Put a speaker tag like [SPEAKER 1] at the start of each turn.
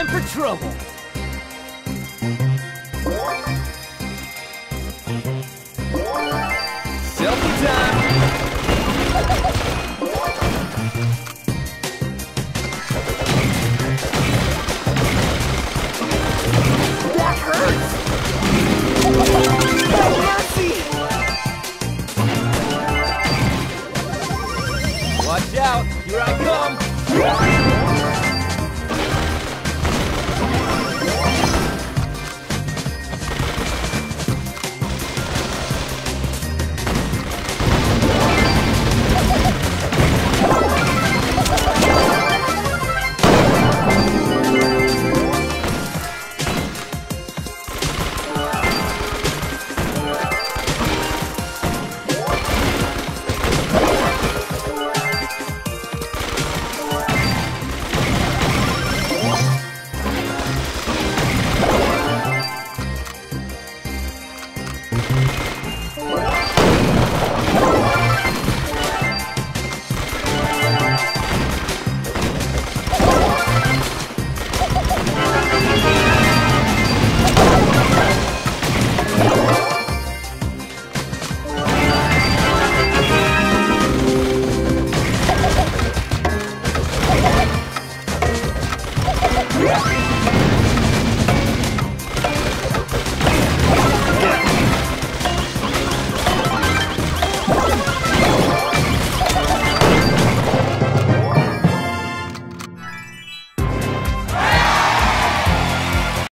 [SPEAKER 1] time for trouble. Selfie time. That hurts! Have mercy! Watch out! Here I come!